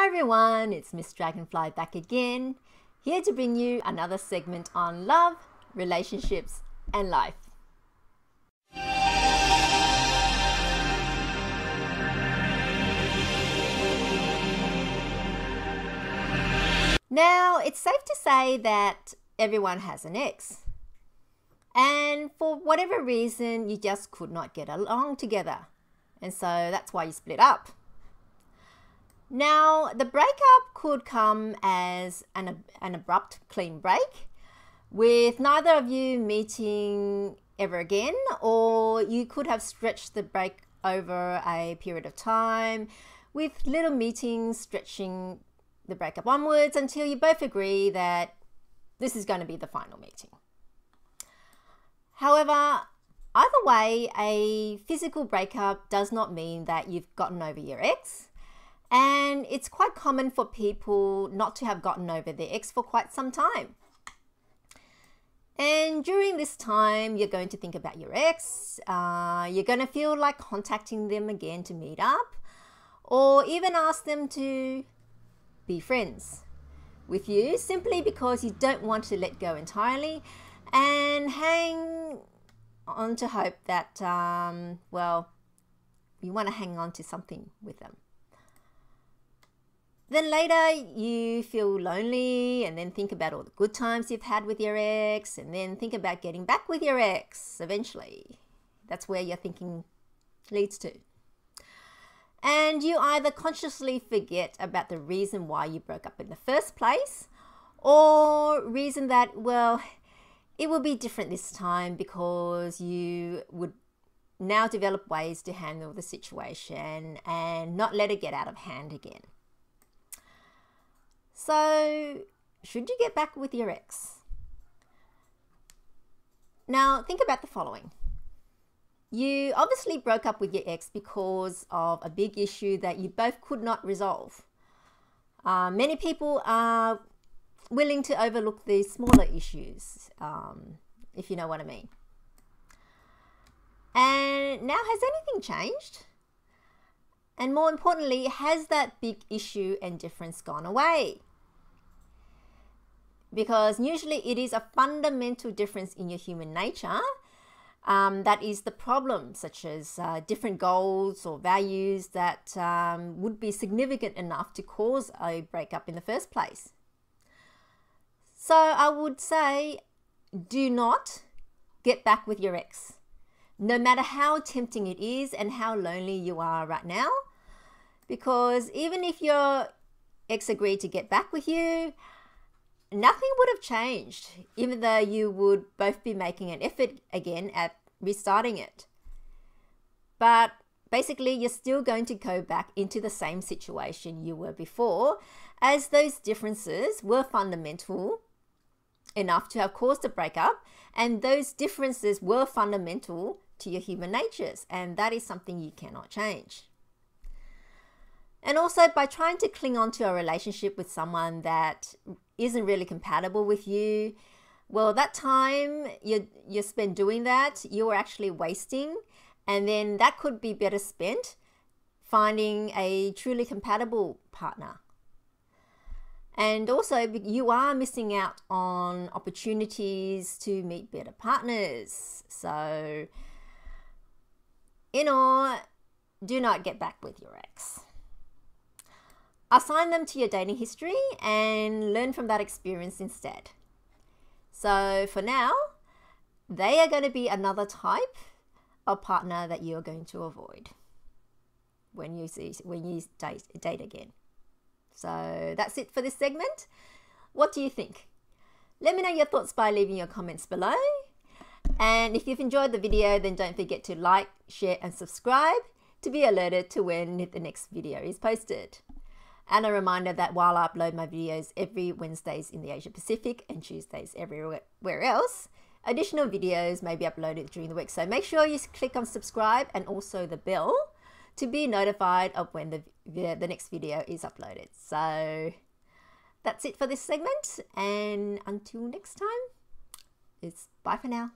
Hi everyone, it's Miss Dragonfly back again, here to bring you another segment on love, relationships, and life. Now, it's safe to say that everyone has an ex. And for whatever reason, you just could not get along together. And so that's why you split up. Now, the breakup could come as an, an abrupt clean break with neither of you meeting ever again, or you could have stretched the break over a period of time with little meetings stretching the breakup onwards until you both agree that this is going to be the final meeting. However, either way, a physical breakup does not mean that you've gotten over your ex and it's quite common for people not to have gotten over their ex for quite some time. And during this time, you're going to think about your ex. Uh, you're going to feel like contacting them again to meet up, or even ask them to be friends with you simply because you don't want to let go entirely and hang on to hope that, um, well, you want to hang on to something with them. Then later you feel lonely and then think about all the good times you've had with your ex and then think about getting back with your ex eventually. That's where your thinking leads to. And you either consciously forget about the reason why you broke up in the first place or reason that, well, it will be different this time because you would now develop ways to handle the situation and not let it get out of hand again. So, should you get back with your ex? Now, think about the following. You obviously broke up with your ex because of a big issue that you both could not resolve. Uh, many people are willing to overlook the smaller issues, um, if you know what I mean. And now, has anything changed? And more importantly, has that big issue and difference gone away? Because usually it is a fundamental difference in your human nature um, that is the problem, such as uh, different goals or values that um, would be significant enough to cause a breakup in the first place. So I would say do not get back with your ex, no matter how tempting it is and how lonely you are right now. Because even if your ex agreed to get back with you, nothing would have changed, even though you would both be making an effort again at restarting it. But basically, you're still going to go back into the same situation you were before, as those differences were fundamental enough to have caused a breakup, and those differences were fundamental to your human natures, and that is something you cannot change. And also, by trying to cling on to a relationship with someone that isn't really compatible with you, well, that time you, you spend doing that, you're actually wasting. And then that could be better spent finding a truly compatible partner. And also, you are missing out on opportunities to meet better partners. So, in all, do not get back with your ex assign them to your dating history and learn from that experience instead. So for now, they are going to be another type of partner that you're going to avoid when you see when you date, date again. So that's it for this segment. What do you think? Let me know your thoughts by leaving your comments below. And if you've enjoyed the video, then don't forget to like, share, and subscribe to be alerted to when the next video is posted. And a reminder that while I upload my videos every Wednesdays in the Asia Pacific and Tuesdays everywhere else, additional videos may be uploaded during the week. So make sure you click on subscribe and also the bell to be notified of when the, the, next video is uploaded. So that's it for this segment. And until next time, it's bye for now.